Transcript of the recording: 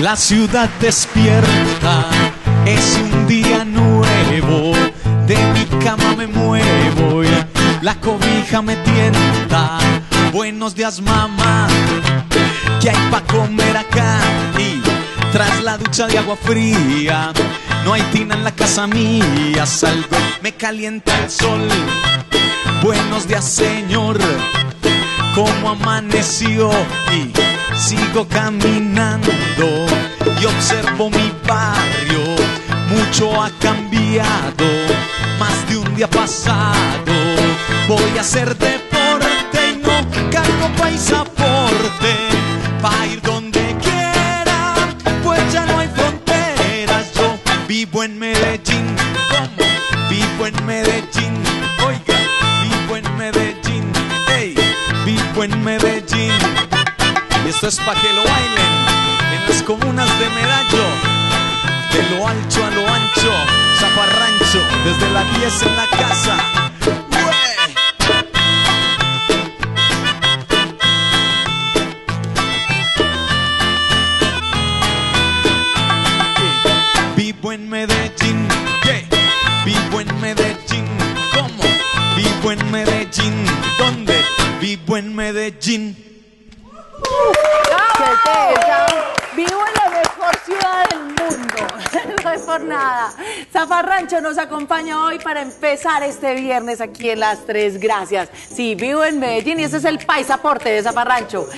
La ciudad despierta, es un día nuevo, de mi cama me muevo y la cobija me tienta. Buenos días mamá, ¿qué hay pa' comer acá? Y tras la ducha de agua fría, no hay tina en la casa mía, salgo, me calienta el sol. Buenos días señor, ¿cómo amaneció? Y sigo caminando y observo mi barrio, mucho ha cambiado, más de un día pasado, voy a hacer deporte y no cargo pasaporte, pa' ir donde quiera, pues ya no hay fronteras, yo vivo en Medellín. Vivo en Medellín, esto es pa' que lo bailen en las comunas de Medallo. De lo ancho a lo ancho, zaparrancho, desde la 10 en la casa. Vivo en Medellín, ¿qué? Vivo en Medellín, ¿cómo? Vivo en Medellín, ¿dónde? Vivo en Medellín. ¡Qué bella! Vivo en la mejor ciudad del mundo. No es por nada. Zafarrancho nos acompaña hoy para empezar este viernes aquí en Las Tres. Gracias. Sí, vivo en Medellín y ese es el paisaporte de Zafarrancho.